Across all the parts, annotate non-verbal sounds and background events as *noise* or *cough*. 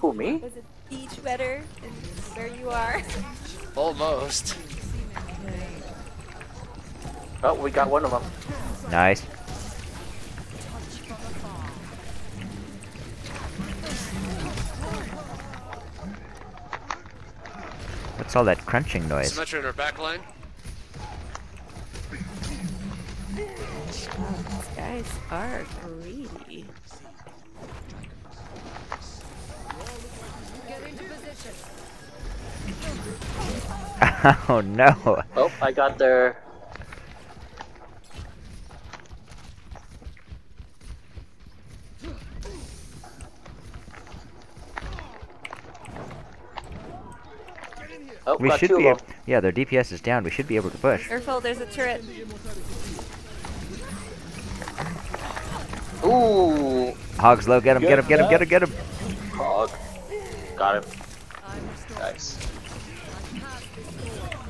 Who, me? Was it beach better in where you are? *laughs* Almost. Oh, we got one of them. Nice. What's all that crunching noise? Symmetra in our back line. These guys are greedy. *laughs* oh no! Oh, I got their. Oh, We got should two be. of them. Yeah, their DPS is down. We should be able to push. Careful, there's a turret. Ooh, Hogs low. Get him! Get him! Get him! Get him! Get him! hog. Got him. Nice.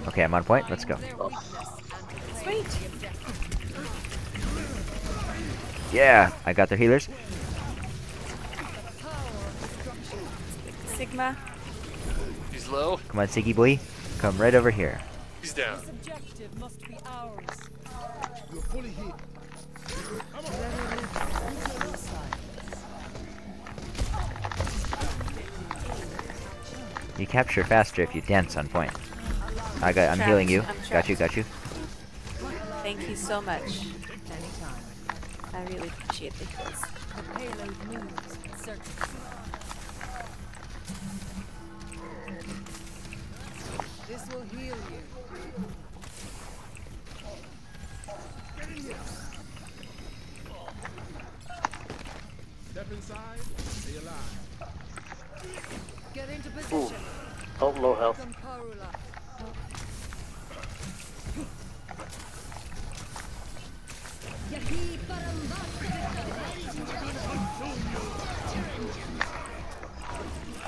Okay, I'm on point. Let's go. Sweet. Yeah, I got their healers. Sigma. He's low. Come on, Siggy boy. Come right over here. He's down. You capture faster if you dance on point. I got. I'm Trapped. healing you. I'm Got you. Got you. Thank you so much. I really appreciate the kills. The payload moves. Circuit. This will heal you. Step inside, stay alive. Get into ooh. Oh, low health. Come Parula. Yahi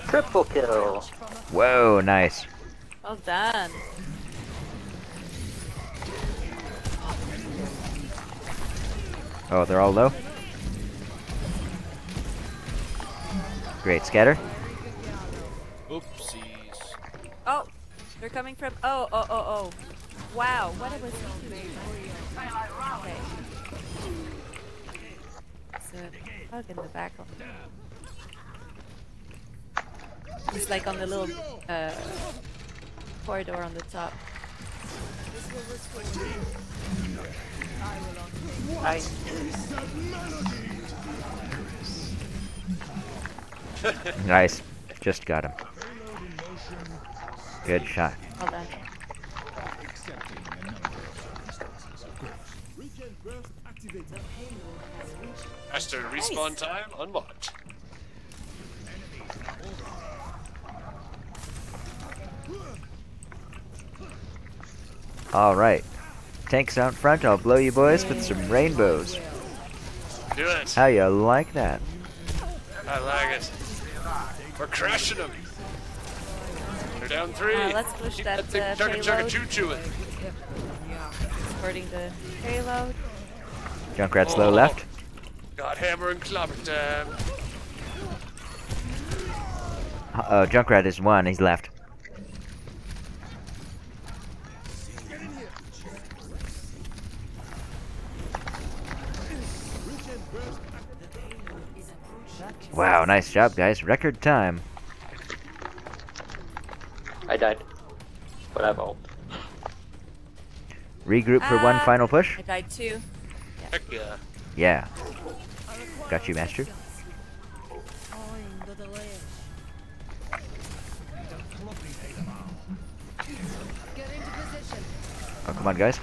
Triple kill. Whoa, nice. Well done. Oh, they're all low. Great scatter. Oopsies. Oh, they're coming from. Oh, oh, oh, oh. Wow, what was he doing? Okay. So, hug in the back of He's like on the little uh, corridor on the top. I, Nice. Just got him. Good shot. Well done. Regen burst activated. Master respawn time unlocked. All right. Tanks out front. I'll blow you boys with some rainbows. Do it. How you like that? I like it. We're crushing them. They're down three. Uh, let's push Keep that, thing uh, chugga chugga payload. choo choo it. Supporting the payload. Junkrat's low Oh. left. Got hammer and clobber time. Uh, Junkrat is one. He's left. Wow, nice job, guys. Record time. I died. But I've ult. Regroup for one Ah. final push. I died too. Heck yeah. Yeah. Got you, Master. Find the delay. Get into position. Oh, come on, guys.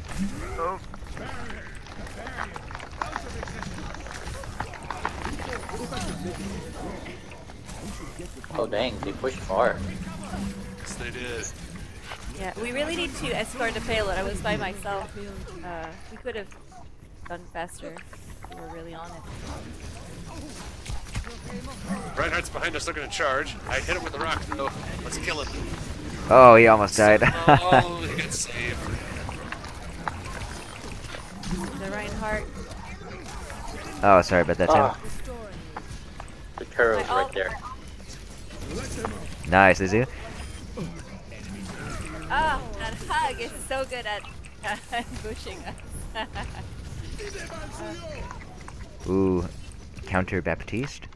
Oh dang, they pushed far. Yes, they did. Yeah, we really need to escort the payload. I was by myself. Uh, we could have done faster. if We were really on it. Reinhardt's behind us looking to charge. I hit him with a rock though. Let's kill him. Oh, he almost died. *laughs* oh, he got saved. The Reinhardt. oh, sorry about that, Tim. Ah, the turret's My right there. Nice, Izu. Oh, that hug is so good at uh, *laughs* ambushing us. *laughs* Ooh, counter Baptiste.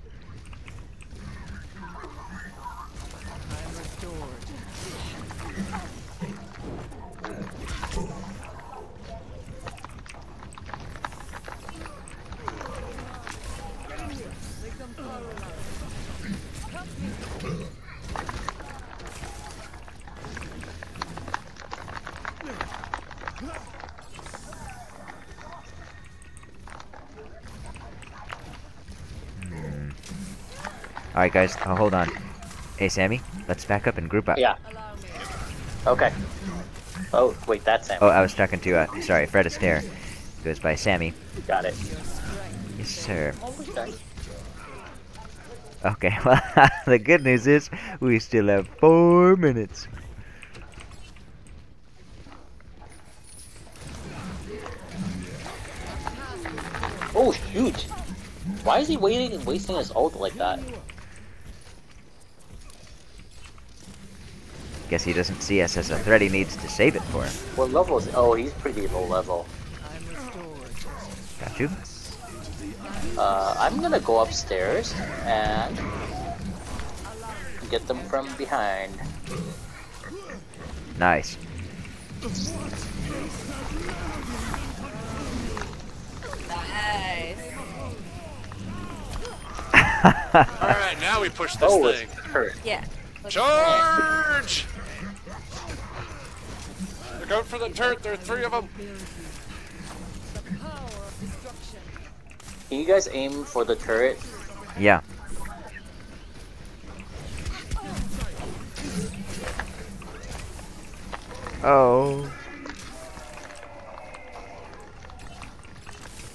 *laughs* I'm restored. They come far enough. All right, guys, oh, hold on. Hey, Sammy, let's back up and group up. Yeah. Okay. Oh, wait, that's Sam. Oh, I was talking to, uh, sorry, Fred Astaire. Goes by Sammy. Got it. Yes, sir. Almost. Okay, *laughs* well, the good news is we still have four minutes. Oh, shoot. Why is he waiting and wasting his ult like that? Guess he doesn't see us as a threat he needs to save it for. him. What level is Oh, he's pretty low level. Got you? Uh, I'm gonna go upstairs and get them from behind. Nice. nice. *laughs* Alright, now we push this Oh, thing. it's hurt. Yeah. Charge! Look out for the turret, there are three of them. The power of destruction. Can you guys aim for the turret? Yeah. Oh.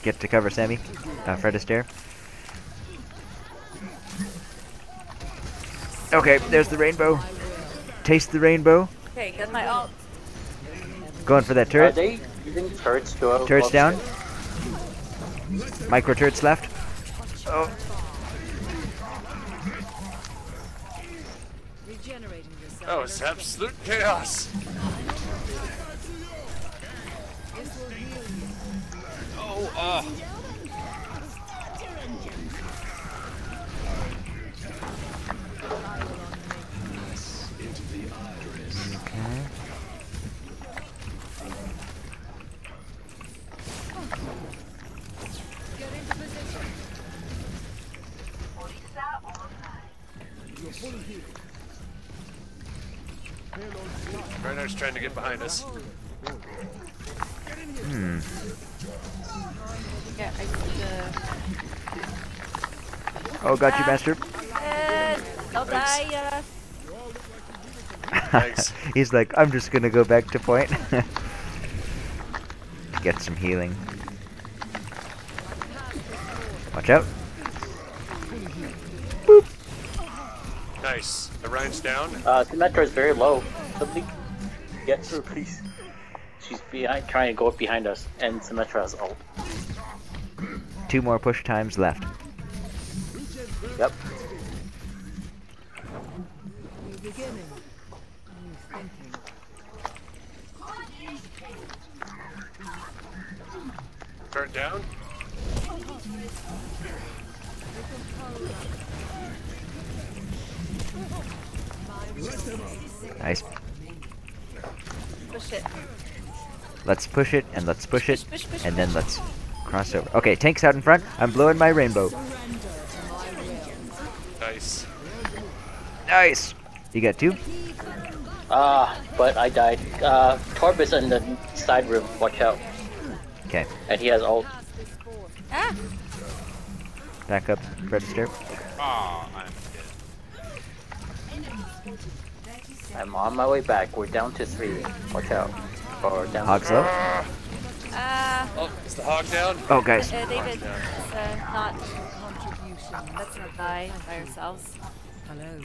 Get to cover, Sammy. Uh, Fred Astaire. Okay, there's the rainbow. Taste the rainbow. Okay, got my ult. Going for that Are turret. they using turrets to go Turrets down. upstairs? Micro turrets left. Oh, Regenerating yourself. Oh, it's absolute chaos. This will. Oh, uh. okay. Get into position. Reinhardt's trying to get behind us. Hmm. Yeah, I the. Oh, got you, master. Uh, don't die. Uh, Thanks. *laughs* He's like, I'm just gonna go back to point. *laughs* Get some healing. Watch out. Nice. The Rein's down. Uh, Symmetra is very low. Somebody get her, please. She's behind, trying to go up behind us, and Symmetra has ult. Two more push times left. Yep. New beginning. New thinking. Turret down. Nice. push it. Let's push it and let's push it Push, push, push, and then let's cross over. Okay, tank's out in front. I'm blowing my rainbow. Nice. Nice. You got two? Ah, but I died. Uh, Torb is in the side room. Watch out. Okay, And he has ult. Pass. Ah! back up, register. Ah, I'm dead. I'm on my way back. We're down to three. Watch out. Or down Hogs low. Ah. Ah! Oh, is the hog down? Oh, guys. Uh, David, Yeah. let's, uh, not. Contribution. Let's not die by ourselves. Hello.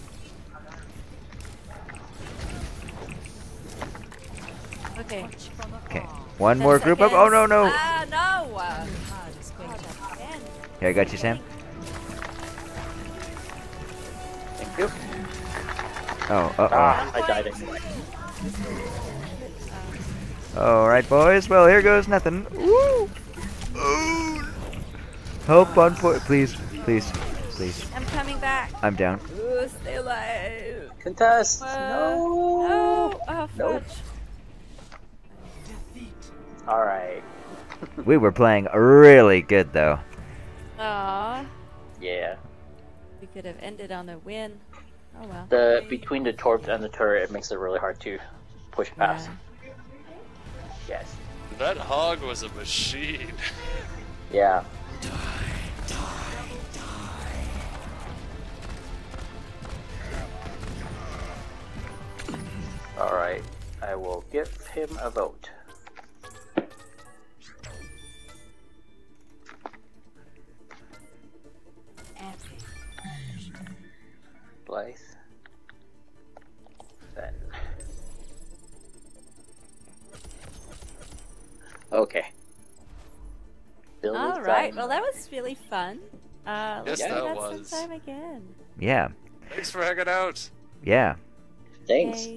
Okay. Okay, one more 10 group up. Oh, no, no. Ah, no! Uh, Hard going to. Here, I got you, Sam. Oh, uh Ah, I died anyway. oh. Alright, boys. Well, here goes nothing. Woo! Ooh. Help on foot, please. Please. Please. I'm coming back. I'm down. Ooh, stay alive. Contest! Uh, no! No. Oh, Nope. Alright. *laughs* We were playing really good, though. Aw. Yeah. We could have ended on a win. Oh well. The between the Torb and the turret, it makes it really hard to push past. Yeah. Yes. That hog was a machine. *laughs* Yeah. Alright, I will give him a vote. right. Well, that was really fun. Uh, yes, that was. Some time again. Yeah. Thanks for hanging out. Yeah. Thanks.